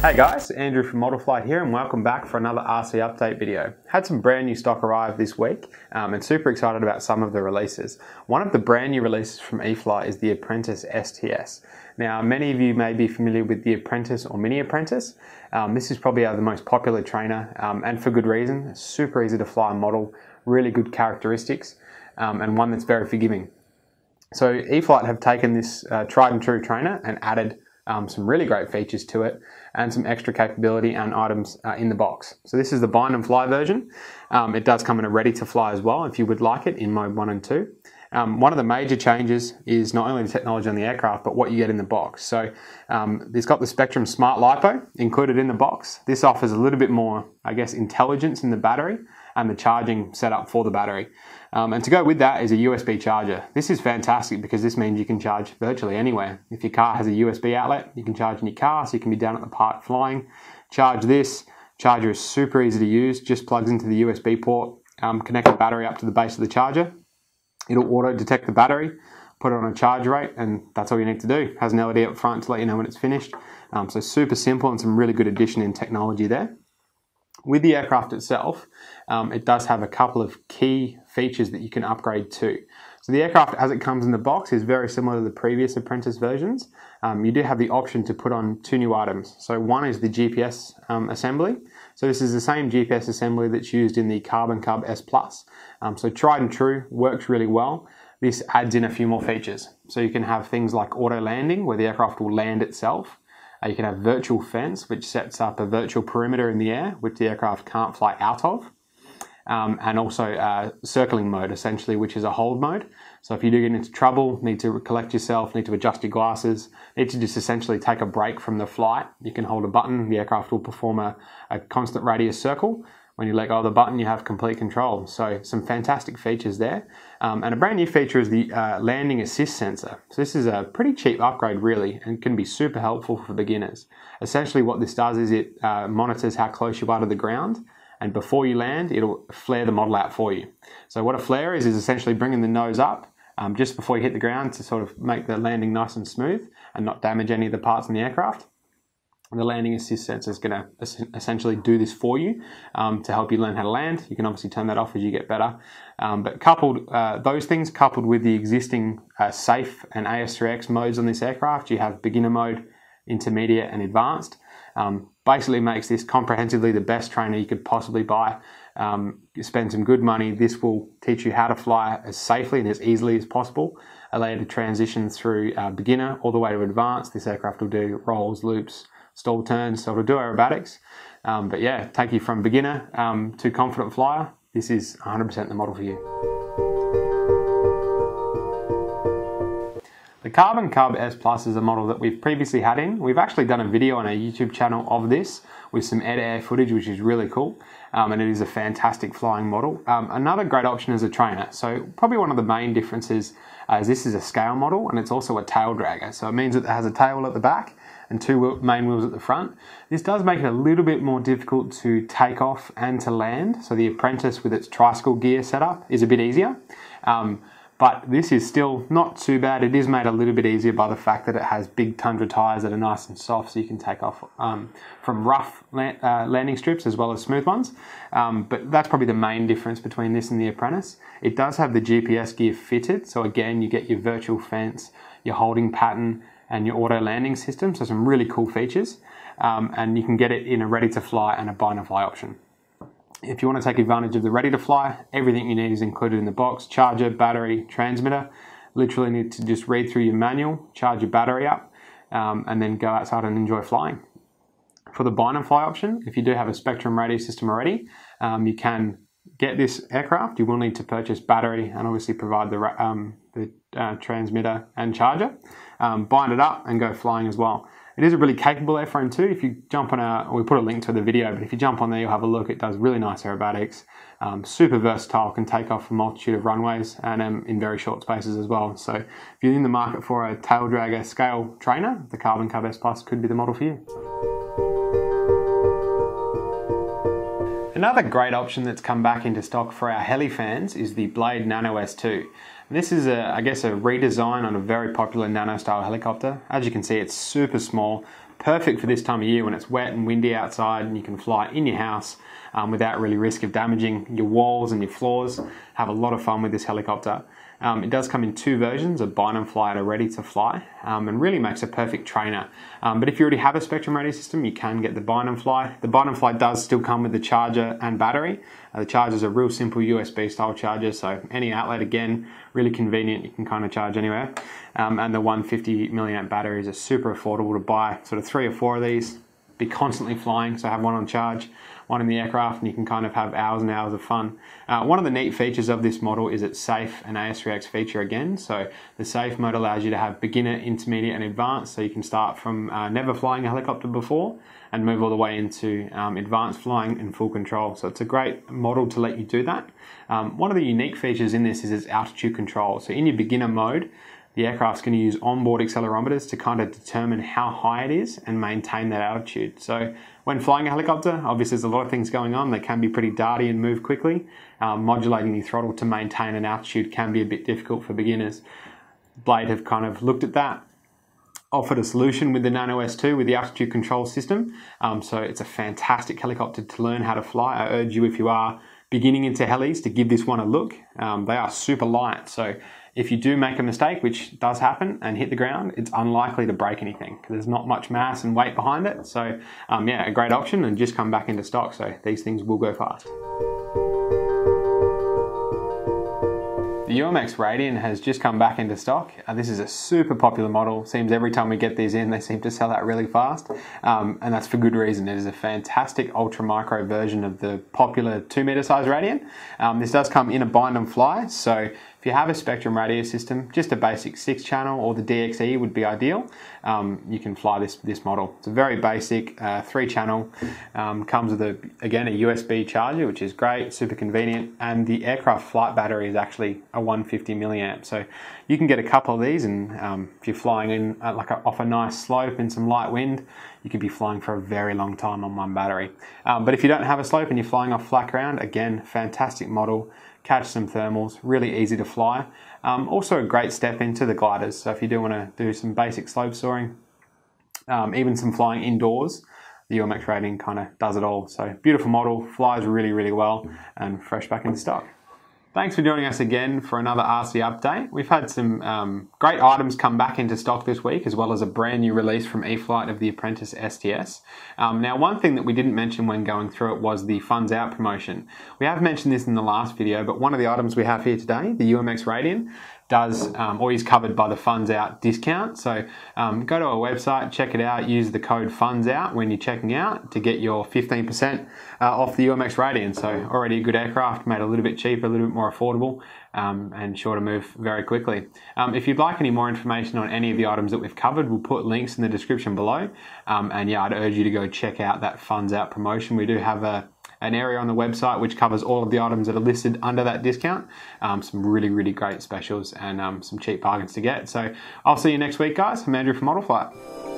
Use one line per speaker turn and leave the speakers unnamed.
Hey guys, Andrew from Model Flight here and welcome back for another RC update video. Had some brand new stock arrive this week um, and super excited about some of the releases. One of the brand new releases from E-flite is the Apprentice STS. Now many of you may be familiar with the Apprentice or Mini Apprentice. Um, this is probably the most popular trainer um, and for good reason. Super easy to fly model, really good characteristics um, and one that's very forgiving. So E-flite have taken this uh, tried and true trainer and added um, some really great features to it and some extra capability and items uh, in the box. So this is the bind and fly version. Um, it does come in a ready to fly as well if you would like it in mode 1 and 2. Um, one of the major changes is not only the technology on the aircraft, but what you get in the box. So um, it's got the Spektrum Smart LiPo included in the box. This offers a little bit more, I guess, intelligence in the battery and the charging setup for the battery. Um, and to go with that is a USB charger. This is fantastic because this means you can charge virtually anywhere. If your car has a USB outlet, you can charge in your car, so you can be down at the park flying. Charge this. Charger is super easy to use, just plugs into the USB port, um, connect the battery up to the base of the charger. It'll auto detect the battery, put it on a charge rate, and that's all you need to do. It has an LED up front to let you know when it's finished. Um, so super simple and some really good addition in technology there. With the aircraft itself, um, it does have a couple of key features that you can upgrade to. So the aircraft, as it comes in the box, is very similar to the previous Apprentice versions. Um, you do have the option to put on two new items. So one is the GPS um, assembly. So this is the same GPS assembly that's used in the Carbon Cub S Plus. Um, so tried and true, works really well. This adds in a few more features. So you can have things like auto landing, where the aircraft will land itself. Uh, you can have virtual fence, which sets up a virtual perimeter in the air, which the aircraft can't fly out of. Um, and also uh, circling mode, essentially, which is a hold mode. So if you do get into trouble, need to collect yourself, need to adjust your glasses, need to just essentially take a break from the flight, you can hold a button. The aircraft will perform a, a constant radius circle, when you let go of the button, you have complete control. So some fantastic features there. Um, and a brand new feature is the uh, landing assist sensor. So this is a pretty cheap upgrade really and can be super helpful for beginners. Essentially what this does is it uh, monitors how close you are to the ground and before you land, it'll flare the model out for you. So what a flare is, is essentially bringing the nose up um, just before you hit the ground to sort of make the landing nice and smooth and not damage any of the parts in the aircraft the landing assist sensor is going to essentially do this for you um, to help you learn how to land. You can obviously turn that off as you get better. Um, but coupled, uh, those things coupled with the existing uh, safe and AS3X modes on this aircraft, you have beginner mode, intermediate, and advanced. Um, basically makes this comprehensively the best trainer you could possibly buy. Um, you spend some good money. This will teach you how to fly as safely and as easily as possible. Allow you to transition through uh, beginner all the way to advanced. This aircraft will do rolls, loops, stall turns, so it'll do aerobatics. Um, but yeah, take you from beginner um, to confident flyer. This is 100% the model for you. The Carbon Cub S Plus is a model that we've previously had in. We've actually done a video on our YouTube channel of this with some air-to-air footage, which is really cool. Um, and it is a fantastic flying model. Um, another great option is a trainer. So probably one of the main differences uh, is this is a scale model and it's also a tail dragger. So it means that it has a tail at the back and two main wheels at the front. This does make it a little bit more difficult to take off and to land. So the Apprentice with its tricycle gear setup is a bit easier. Um, but this is still not too bad. It is made a little bit easier by the fact that it has big Tundra tyres that are nice and soft so you can take off um, from rough uh, landing strips as well as smooth ones. Um, but that's probably the main difference between this and the Apprentice. It does have the GPS gear fitted, so again you get your virtual fence, your holding pattern, and your auto landing system. So some really cool features. Um, and you can get it in a ready to fly and a bind and fly option. If you want to take advantage of the ready to fly, everything you need is included in the box. Charger, battery, transmitter. Literally need to just read through your manual, charge your battery up, um, and then go outside and enjoy flying. For the bind and fly option, if you do have a Spektrum radio system already, um, you can get this aircraft. You will need to purchase battery and obviously provide the, um, the uh, transmitter and charger um, bind it up and go flying as well. It is a really capable airframe too. If you jump on our, we put a link to the video, but if you jump on there, you'll have a look. It does really nice aerobatics, um, super versatile, can take off a multitude of runways and um, in very short spaces as well. So if you're in the market for a tail dragger scale trainer, the Carbon Cub S Plus could be the model for you. Another great option that's come back into stock for our heli fans is the Blade Nano S2. This is, a, I guess, a redesign on a very popular nano style helicopter. As you can see, it's super small, perfect for this time of year when it's wet and windy outside and you can fly in your house um, without really risk of damaging your walls and your floors. Have a lot of fun with this helicopter. Um, it does come in two versions, a bind and fly and a ready to fly, um, and really makes a perfect trainer. Um, but if you already have a Spektrum radio system, you can get the bind and fly. The bind and fly does still come with the charger and battery. Uh, the charger is a real simple USB style charger, so any outlet again, really convenient. You can kind of charge anywhere. Um, and the 150 milliamp batteries are super affordable to buy. Sort of three or four of these, be constantly flying, so have one on charge one in the aircraft, and you can kind of have hours and hours of fun. Uh, one of the neat features of this model is its safe and AS3X feature again. So the safe mode allows you to have beginner, intermediate, and advanced. So you can start from uh, never flying a helicopter before and move all the way into um, advanced flying and full control. So it's a great model to let you do that. Um, one of the unique features in this is its altitude control. So in your beginner mode, the aircraft's going to use onboard accelerometers to kind of determine how high it is and maintain that altitude. So when flying a helicopter, obviously there's a lot of things going on. They can be pretty darty and move quickly. Um, modulating the throttle to maintain an altitude can be a bit difficult for beginners. Blade have kind of looked at that offered a solution with the Nano S2 with the altitude control system. Um, so it's a fantastic helicopter to learn how to fly. I urge you, if you are beginning into helis, to give this one a look. Um, they are super light, so if you do make a mistake, which does happen, and hit the ground, it's unlikely to break anything because there's not much mass and weight behind it. So, um, yeah, a great option and just come back into stock. So these things will go fast. The UMX Radian has just come back into stock. Uh, this is a super popular model. Seems every time we get these in, they seem to sell out really fast, um, and that's for good reason. It is a fantastic ultra micro version of the popular two meter size Radian. Um, this does come in a bind and fly, so if you have a Spektrum radio system, just a basic six channel or the DXE would be ideal. Um, you can fly this, this model. It's a very basic uh, three channel, um, comes with a, again, a USB charger, which is great, super convenient. And the aircraft flight battery is actually a 150 milliamp. So you can get a couple of these and um, if you're flying in uh, like a, off a nice slope in some light wind, you could be flying for a very long time on one battery. Um, but if you don't have a slope and you're flying off flat ground, again, fantastic model catch some thermals, really easy to fly. Um, also a great step into the gliders. So if you do want to do some basic slope soaring, um, even some flying indoors, the UMX Radian kind of does it all. So beautiful model, flies really, really well and fresh back into stock. Thanks for joining us again for another RC update. We've had some um, great items come back into stock this week, as well as a brand new release from E-flite of the Apprentice STS. Um, now, one thing that we didn't mention when going through it was the Funds Out promotion. We have mentioned this in the last video, but one of the items we have here today, the UMX Radian, does um, or is covered by the funds out discount. So um, go to our website, check it out, use the code funds out when you're checking out to get your 15% uh, off the UMX Radian. So already a good aircraft, made a little bit cheaper, a little bit more affordable. Um, and sure to move very quickly. Um, if you'd like any more information on any of the items that we've covered, we'll put links in the description below. Um, and yeah, I'd urge you to go check out that funds out promotion. We do have a an area on the website which covers all of the items that are listed under that discount. Um, some really, really great specials and um, some cheap bargains to get. So I'll see you next week, guys. I'm Andrew from Model Flight.